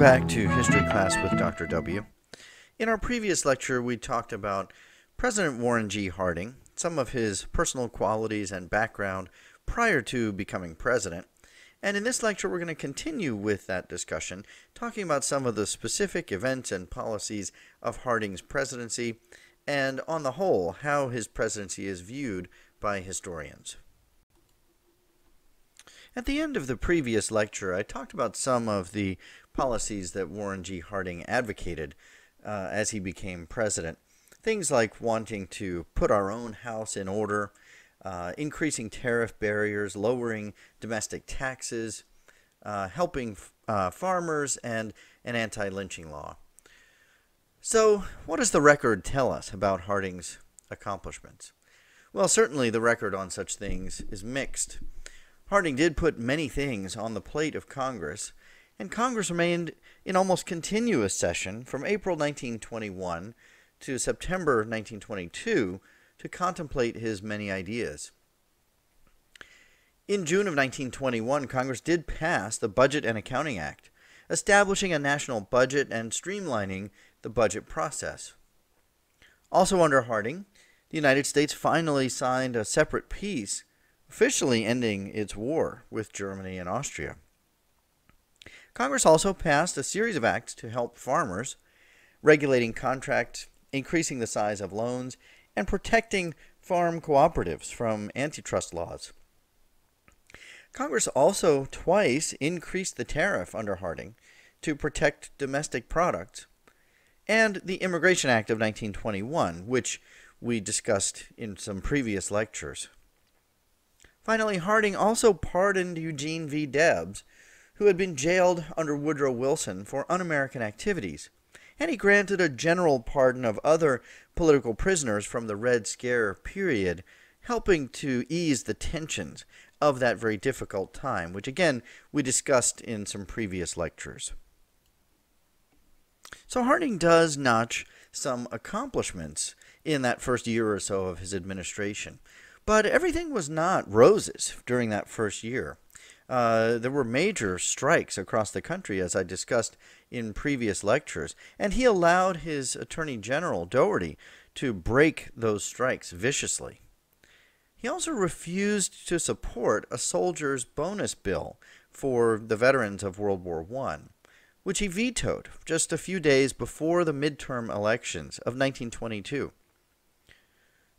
back to History Class with Dr. W. In our previous lecture, we talked about President Warren G. Harding, some of his personal qualities and background prior to becoming president. And in this lecture, we're going to continue with that discussion, talking about some of the specific events and policies of Harding's presidency, and on the whole, how his presidency is viewed by historians. At the end of the previous lecture, I talked about some of the policies that Warren G. Harding advocated uh, as he became president. Things like wanting to put our own house in order, uh, increasing tariff barriers, lowering domestic taxes, uh, helping uh, farmers, and an anti lynching law. So, what does the record tell us about Harding's accomplishments? Well, certainly the record on such things is mixed. Harding did put many things on the plate of Congress, and Congress remained in almost continuous session from April 1921 to September 1922 to contemplate his many ideas. In June of 1921, Congress did pass the Budget and Accounting Act, establishing a national budget and streamlining the budget process. Also under Harding, the United States finally signed a separate peace, officially ending its war with Germany and Austria. Congress also passed a series of acts to help farmers, regulating contract, increasing the size of loans, and protecting farm cooperatives from antitrust laws. Congress also twice increased the tariff under Harding to protect domestic products, and the Immigration Act of 1921, which we discussed in some previous lectures. Finally, Harding also pardoned Eugene V. Debs, who had been jailed under Woodrow Wilson for un American activities and he granted a general pardon of other political prisoners from the Red Scare period, helping to ease the tensions of that very difficult time, which again we discussed in some previous lectures. So Harding does notch some accomplishments in that first year or so of his administration. But everything was not roses during that first year. Uh, there were major strikes across the country, as I discussed in previous lectures, and he allowed his Attorney General, Daugherty, to break those strikes viciously. He also refused to support a soldier's bonus bill for the veterans of World War I, which he vetoed just a few days before the midterm elections of 1922.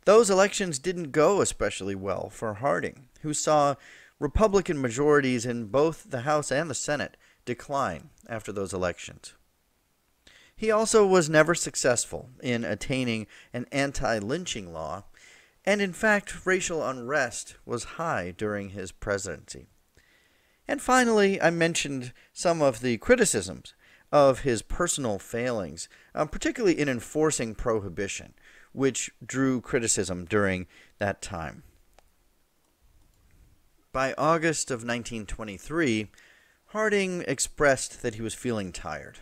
Those elections didn't go especially well for Harding, who saw Republican majorities in both the House and the Senate decline after those elections. He also was never successful in attaining an anti lynching law, and in fact, racial unrest was high during his presidency. And finally, I mentioned some of the criticisms of his personal failings, um, particularly in enforcing prohibition, which drew criticism during that time. By August of 1923, Harding expressed that he was feeling tired.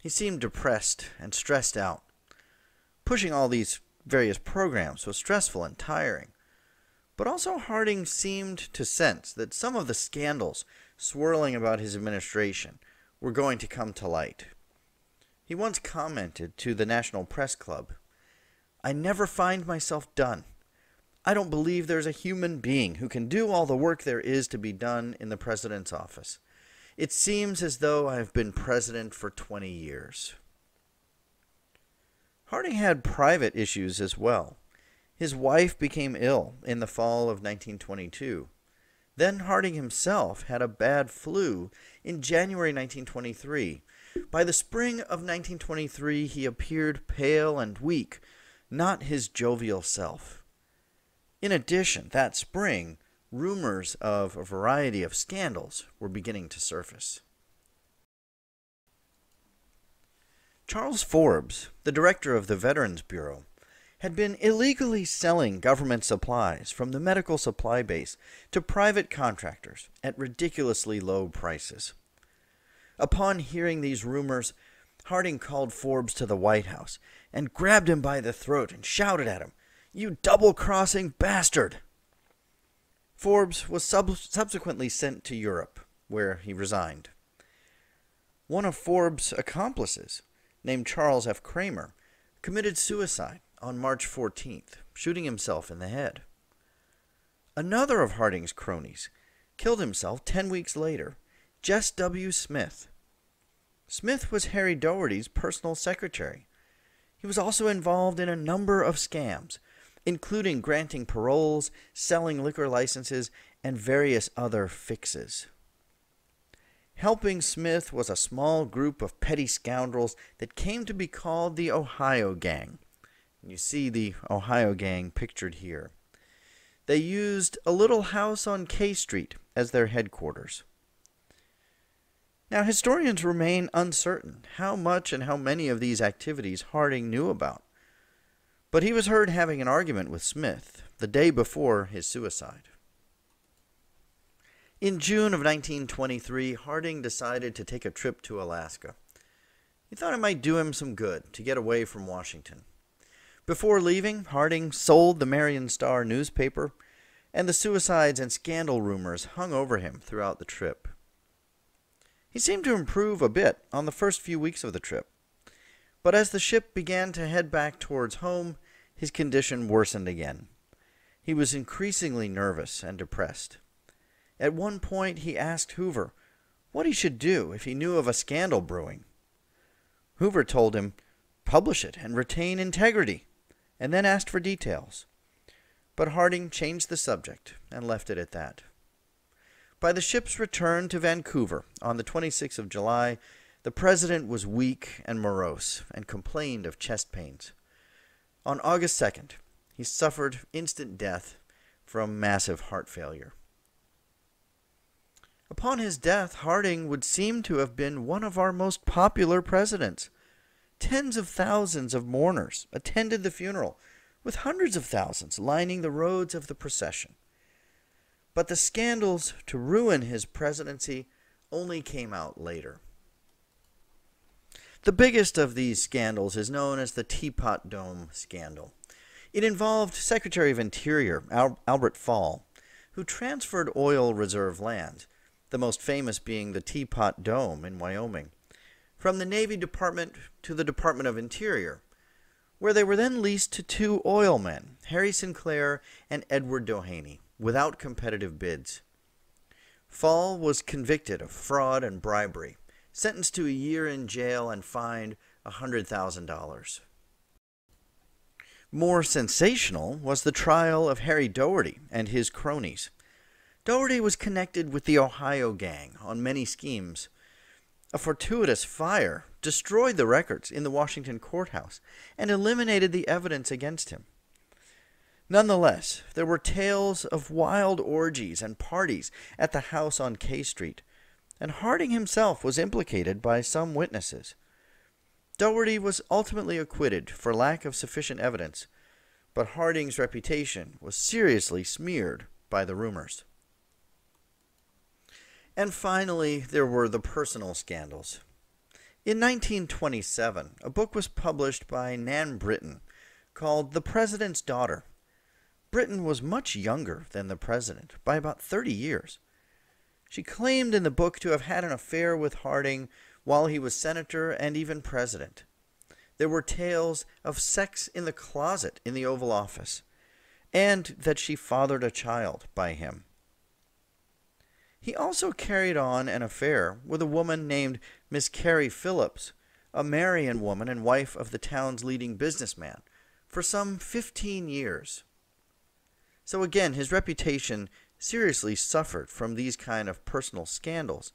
He seemed depressed and stressed out. Pushing all these various programs was stressful and tiring. But also, Harding seemed to sense that some of the scandals swirling about his administration were going to come to light. He once commented to the National Press Club I never find myself done. I don't believe there's a human being who can do all the work there is to be done in the president's office. It seems as though I have been president for 20 years. Harding had private issues as well. His wife became ill in the fall of 1922. Then Harding himself had a bad flu in January 1923. By the spring of 1923, he appeared pale and weak, not his jovial self. In addition, that spring, rumors of a variety of scandals were beginning to surface. Charles Forbes, the director of the Veterans Bureau, had been illegally selling government supplies from the medical supply base to private contractors at ridiculously low prices. Upon hearing these rumors, Harding called Forbes to the White House and grabbed him by the throat and shouted at him, you double crossing bastard! Forbes was sub- subsequently sent to Europe, where he resigned. One of Forbes' accomplices, named Charles F. Cramer, committed suicide on March 14th, shooting himself in the head. Another of Harding's cronies killed himself 10 weeks later, Jess W. Smith. Smith was Harry Daugherty's personal secretary. He was also involved in a number of scams, including granting paroles, selling liquor licenses, and various other fixes. Helping Smith was a small group of petty scoundrels that came to be called the Ohio Gang. You see the Ohio Gang pictured here. They used a little house on K Street as their headquarters. Now, historians remain uncertain how much and how many of these activities Harding knew about. But he was heard having an argument with Smith the day before his suicide. In June of 1923, Harding decided to take a trip to Alaska. He thought it might do him some good to get away from Washington. Before leaving, Harding sold the Marion Star newspaper, and the suicides and scandal rumors hung over him throughout the trip. He seemed to improve a bit on the first few weeks of the trip, but as the ship began to head back towards home, his condition worsened again. He was increasingly nervous and depressed. At one point, he asked Hoover what he should do if he knew of a scandal brewing. Hoover told him, publish it and retain integrity, and then asked for details. But Harding changed the subject and left it at that. By the ship's return to Vancouver on the 26th of July, the president was weak and morose and complained of chest pains. On August 2nd, he suffered instant death from massive heart failure. Upon his death, Harding would seem to have been one of our most popular presidents. Tens of thousands of mourners attended the funeral, with hundreds of thousands lining the roads of the procession. But the scandals to ruin his presidency only came out later. The biggest of these scandals is known as the Teapot Dome scandal. It involved Secretary of Interior Al- Albert Fall, who transferred oil reserve land the most famous being the Teapot Dome in Wyoming, from the Navy Department to the Department of Interior, where they were then leased to two oil men, Harry Sinclair and Edward Doheny, without competitive bids. Fall was convicted of fraud and bribery, sentenced to a year in jail, and fined $100,000. More sensational was the trial of Harry Daugherty and his cronies. Daugherty was connected with the Ohio gang on many schemes. A fortuitous fire destroyed the records in the Washington courthouse and eliminated the evidence against him. Nonetheless, there were tales of wild orgies and parties at the house on K Street, and Harding himself was implicated by some witnesses. Daugherty was ultimately acquitted for lack of sufficient evidence, but Harding's reputation was seriously smeared by the rumors. And finally, there were the personal scandals. In 1927, a book was published by Nan Britton called The President's Daughter. Britton was much younger than the president by about 30 years. She claimed in the book to have had an affair with Harding while he was senator and even president. There were tales of sex in the closet in the Oval Office, and that she fathered a child by him. He also carried on an affair with a woman named Miss Carrie Phillips, a Marion woman and wife of the town's leading businessman, for some 15 years. So again, his reputation seriously suffered from these kind of personal scandals,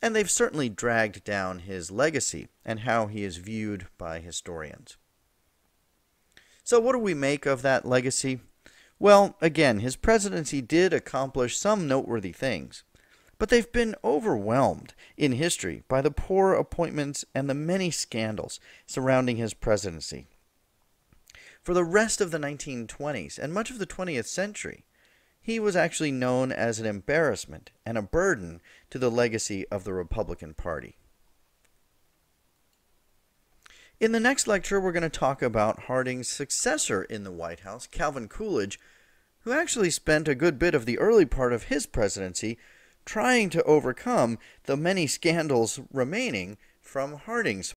and they've certainly dragged down his legacy and how he is viewed by historians. So, what do we make of that legacy? Well, again, his presidency did accomplish some noteworthy things but they've been overwhelmed in history by the poor appointments and the many scandals surrounding his presidency. For the rest of the 1920s and much of the 20th century, he was actually known as an embarrassment and a burden to the legacy of the Republican Party. In the next lecture, we're going to talk about Harding's successor in the White House, Calvin Coolidge, who actually spent a good bit of the early part of his presidency trying to overcome the many scandals remaining from Harding's